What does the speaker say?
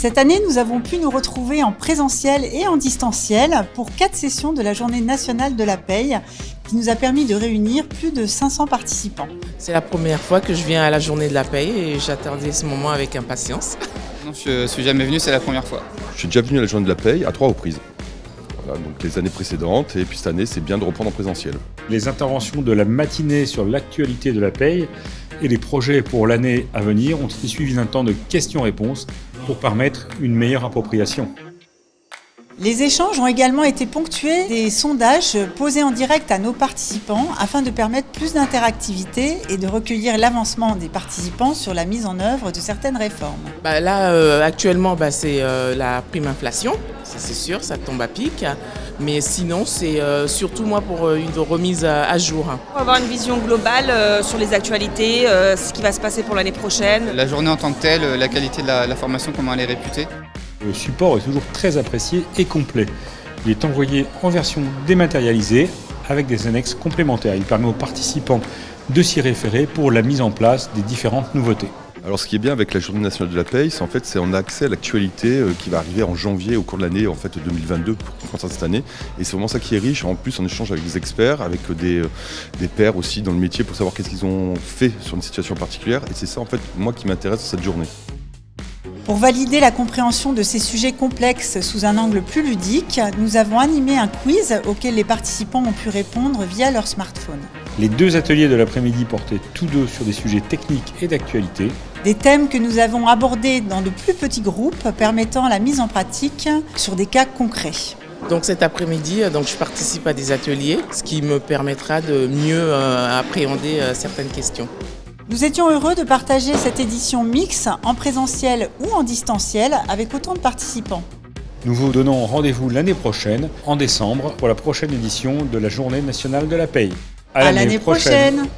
Cette année, nous avons pu nous retrouver en présentiel et en distanciel pour quatre sessions de la Journée nationale de la paye qui nous a permis de réunir plus de 500 participants. C'est la première fois que je viens à la Journée de la paye et j'attendais ce moment avec impatience. Non, je suis jamais venu, c'est la première fois. Je suis déjà venu à la Journée de la paye à trois reprises. Les années précédentes et puis cette année, c'est bien de reprendre en présentiel. Les interventions de la matinée sur l'actualité de la paye et les projets pour l'année à venir ont été suivis d'un temps de questions-réponses pour permettre une meilleure appropriation. Les échanges ont également été ponctués des sondages posés en direct à nos participants afin de permettre plus d'interactivité et de recueillir l'avancement des participants sur la mise en œuvre de certaines réformes. Bah là, euh, actuellement, bah, c'est euh, la prime inflation, ça, c'est sûr, ça tombe à pic. Mais sinon, c'est euh, surtout moi pour euh, une remise à, à jour. Pour avoir une vision globale euh, sur les actualités, euh, ce qui va se passer pour l'année prochaine. La journée en tant que telle, la qualité de la, la formation, comment elle est réputée. Le support est toujours très apprécié et complet. Il est envoyé en version dématérialisée avec des annexes complémentaires. Il permet aux participants de s'y référer pour la mise en place des différentes nouveautés. Alors ce qui est bien avec la Journée nationale de la paye, c'est en fait c'est a accès à l'actualité euh, qui va arriver en janvier au cours de l'année en fait 2022 pour concernant cette année. Et c'est vraiment ça qui est riche. En plus, on échange avec des experts, avec des, euh, des pairs aussi dans le métier pour savoir qu'est-ce qu'ils ont fait sur une situation particulière. Et c'est ça en fait moi qui m'intéresse cette journée. Pour valider la compréhension de ces sujets complexes sous un angle plus ludique, nous avons animé un quiz auquel les participants ont pu répondre via leur smartphone. Les deux ateliers de l'après-midi portaient tous deux sur des sujets techniques et d'actualité. Des thèmes que nous avons abordés dans de plus petits groupes permettant la mise en pratique sur des cas concrets. Donc cet après-midi, euh, donc je participe à des ateliers, ce qui me permettra de mieux euh, appréhender euh, certaines questions. Nous étions heureux de partager cette édition mixte en présentiel ou en distanciel avec autant de participants. Nous vous donnons rendez-vous l'année prochaine, en décembre, pour la prochaine édition de la Journée nationale de la paye. À l'année prochaine.